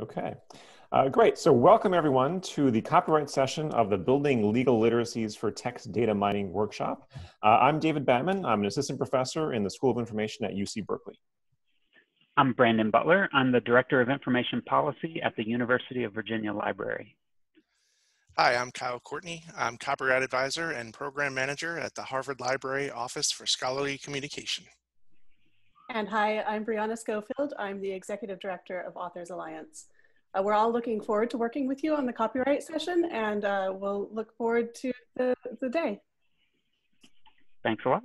Okay, uh, great. So welcome everyone to the copyright session of the Building Legal Literacies for Text Data Mining workshop. Uh, I'm David Bamman. I'm an assistant professor in the School of Information at UC Berkeley. I'm Brandon Butler. I'm the Director of Information Policy at the University of Virginia Library. Hi, I'm Kyle Courtney. I'm Copyright Advisor and Program Manager at the Harvard Library Office for Scholarly Communication. And hi, I'm Brianna Schofield. I'm the Executive Director of Authors Alliance. Uh, we're all looking forward to working with you on the copyright session and uh, we'll look forward to the, the day. Thanks a lot.